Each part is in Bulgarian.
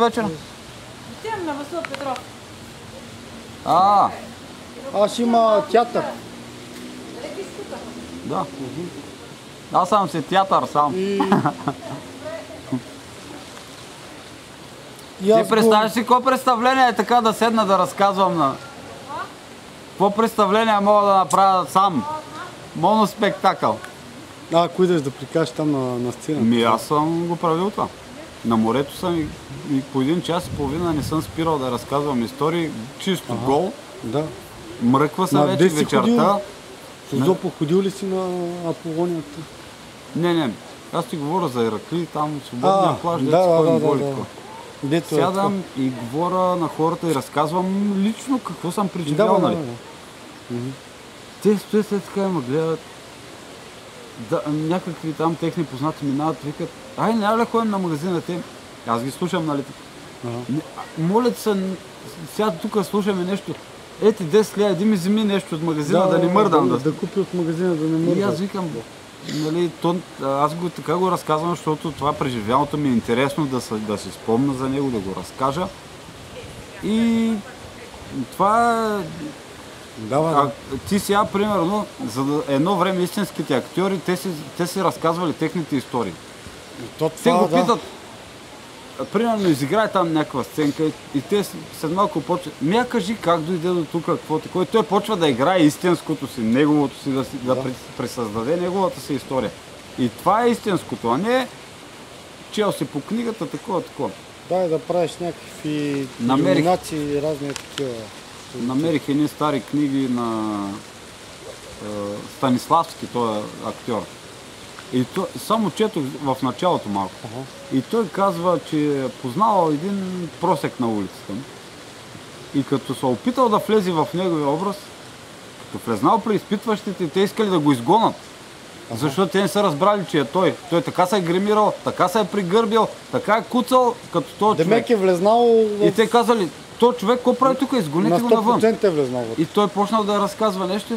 вечер? Отивам на Васил Петров. А, Аз има театър. да. Аз съм си театър сам. И... Ти представяш си какво представление е така да седна да разказвам на... Какво представление мога да направя сам? Моноспектакъл. А, ако идеш да прикажеш там на, на сцена. Ми аз съм го правил това. На морето съм и, и по един час и половина не съм спирал да разказвам истории. Чисто гол. Да. Мръква се Ма, вече вечерта. ходил? Созопо, ходил ли си на Аполонията? Не, не. Аз ти говоря за Иракли, там свободния плаж, да, да, да, голи да, такова. Дето е Сядам и говоря на хората и разказвам лично какво съм преживял, Да, да, нали? да, да. Те стоят така и ме гледат. Да, някакви там техни познати минават, викат, ай, няма ли ходим на магазина те? Аз ги слушам, нали? Ага. Моля ти се, сега тук слушаме нещо. Ети 10 лева, иди ми вземи нещо от магазина, да, не мърдам. Да, Да, да, купи от магазина, да не И аз викам, нали, то, аз го така го разказвам, защото това преживялото ми е интересно да, се, да си спомня за него, да го разкажа. И това е Да, а, да. ти сега, примерно, за да, едно време истинските актьори, те си, те си разказвали техните истории. То, Те това, го да. питат, примерно, изиграй там някаква сценка и, и те след малко почват. Ми я кажи как дойде до тук, какво такова. И той почва да играе истинското си, неговото си, да, си, да. Да. пресъздаде неговата си история. И това е истинското, а не чел си по книгата, такова, такова. Дай да правиш някакви Намерих. илюминации и разни такива. Намерих едни стари книги на е, Станиславски, той е актьор. И то, само четох в началото малко. Ага. И той казва, че е познавал един просек на улицата. И като се опитал да влезе в неговия образ, като влезнал при изпитващите, те искали да го изгонат. Защото те не са разбрали, че е той. Той така се е гримирал, така се е пригърбил, така е куцал, като този човек. Демек е влезнал в... И те казали, то човек, какво прави тук? Изгоните на го навън. 100% е влезнал. И той почнал да разказва нещо.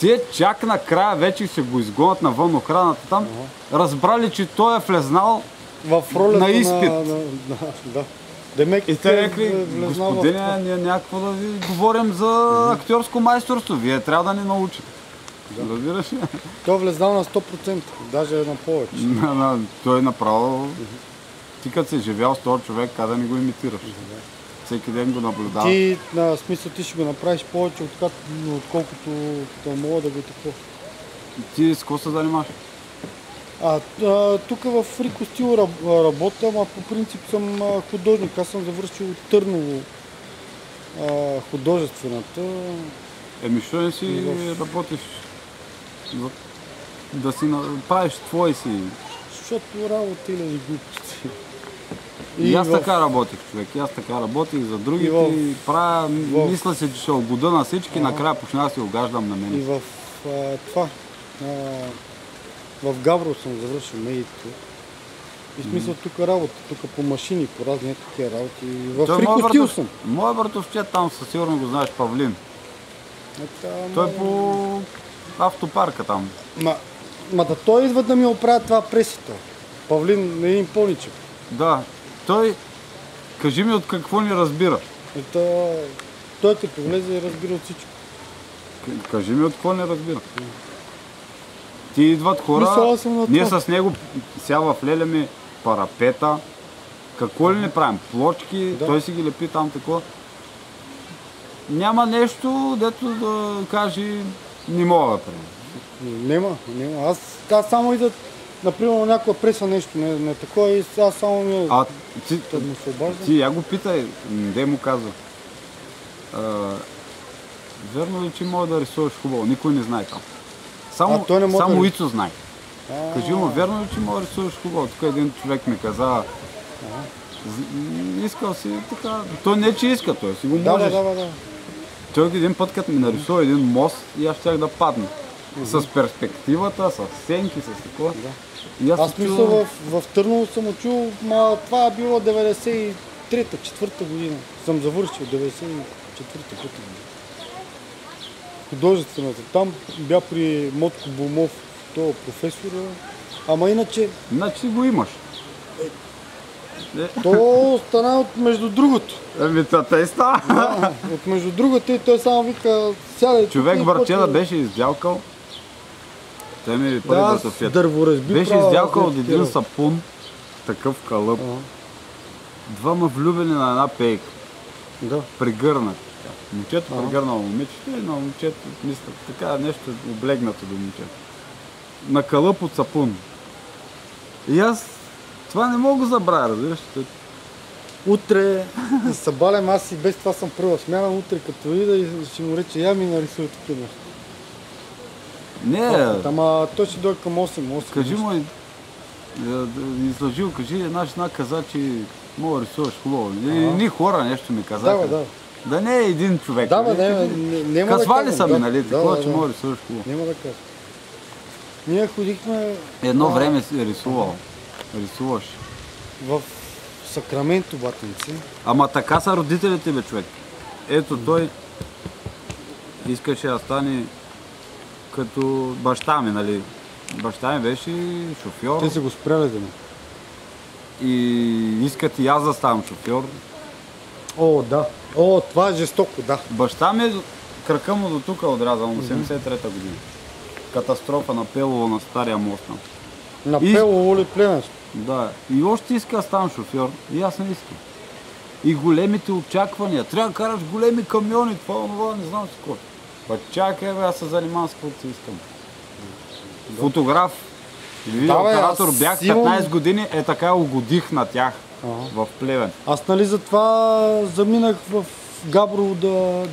Те чак накрая вече се го изгонят навън охраната там, разбрали, че той е влезнал В на изпит. На, на, да, да. Демек и те рекли, това. ние някакво да ви говорим за актьорско майсторство, вие трябва да ни научите. Разбираш ли? Той е влезнал на 100%, даже на повече. На- на- той е направо... Ти като си живял с този човек, как да не го имитираш? Всеки ден го наблюдаваш. Ти, на смисъл, ти ще го направиш повече, отколкото, отколкото да мога да го такова. Ти с какво се занимаваш? А, а тук в Рико Стил раб- работя, ама по принцип съм а, художник. Аз съм завършил Търново а, художествената. Еми, що не си В- работиш? Да си на- правиш твои си. Защото работа или глупости. И, аз в- така работих, човек. И аз така работих за другите. И И, в- правя, в- мисля си, че ще угода на всички. Накрая почнах да си огаждам на И мен. в а, това. А, в Гавро съм завършил медиите. И смисъл тук работа, тук по машини, по разни такива работи. И В Той Рико моят Стил съм. Моят братовчет там със сигурно го знаеш, Павлин. Ета, Той ма- е по автопарка там. Ма, ма да той идва да ми оправя това пресата. Павлин е един поничек. Да. Той, кажи ми от какво ни разбира. Ета, той като влезе и разбира от всичко. Кажи ми от какво не разбира. Ти идват хора, ние с него сега в леля ми парапета, какво ли не правим? Плочки, Да. той си ги лепи там такова. Няма нещо, дето да каже не мога да правим. Нема, нема. Аз, аз само идат, например, на някаква преса нещо, не, не такова и аз само ми... А ти, да му се обаждам. ти я го питай, де му казва. А, верно ли, че мога да рисуваш хубаво? Никой не знае там. Само, А той не може само да- Ицо знае. А, Кажи му, верно ли, че мога да рисуваш хубаво? Тук един човек ми каза, м, искал си така, той не че иска, той си го Да, можеш. да, да, да. Той един път, като ми нарисува един мост, и аз щях да падна. С перспективата, с сенки, с такова. И аз, Аз се мисля в, в Търново съм учил, ма това е било 93-та, 4-та година. Съм завършил 94-та пъти. Художествената. Там бя при Мотко Бумов, той е професора. Ама иначе Значи го имаш. То стана от между другото. Еми, та тъй става. Да, от между другото и той само вика, сядай. Човек почва- беше издялкал. Той ми първи Да, да с се фет. дърворазби. Беше да от един сапун, такъв кълъп. Ага. Двама влюбени на една пейка. Да. Прегърнат. Момчето Ага. прегърнало момичето и на момчето, мисля, така нещо облегнато до момчето. На кълъп от сапун. И аз това не мога да забравя, разбираш. Утре да се балям, аз и без това съм първа смяна, утре като видя и ще му рече, я ми нарисуй такива неща. Не, Ама той ще дойде към 8, 8. кажи му, да- да излъжил, кажи, една жена каза, че мога да рисуваш хубаво. Ни хора нещо ми казаха. Да, да. Да не е един човек. Да, нали? не, не, да Казвали казвам, са ми, да. нали, Да, такова, да, че да. мога да рисуваш хубаво. Няма да кажа. Ние ходихме Едно А. време си рисувал. Рисуваш. в Сакраменто, батенци. Ама така са родителите, бе, човек. Ето той искаше да стане като баща ми, нали. Баща ми беше шофьор Те са го спряли да ме. и искат и аз да ставам шофьор. О, да. О, това е жестоко, да. Баща ми крака му до тук е отрязал, 83-та година. Катастрофа на Пелово на Стария мост. На И- Пело Оли Племенско. Да, и още иска да ставам шофьор. И аз не искам. И големите очаквания. Трябва да караш големи камиони, това, онова, не знам си какво. Па чакай, бе, аз се занимавам с каквото си искам. Фотограф. Или Да, бе, бях имам- 15 години, е така угодих на тях Ага. в Плевен. Аз нали затова заминах в Габрово да,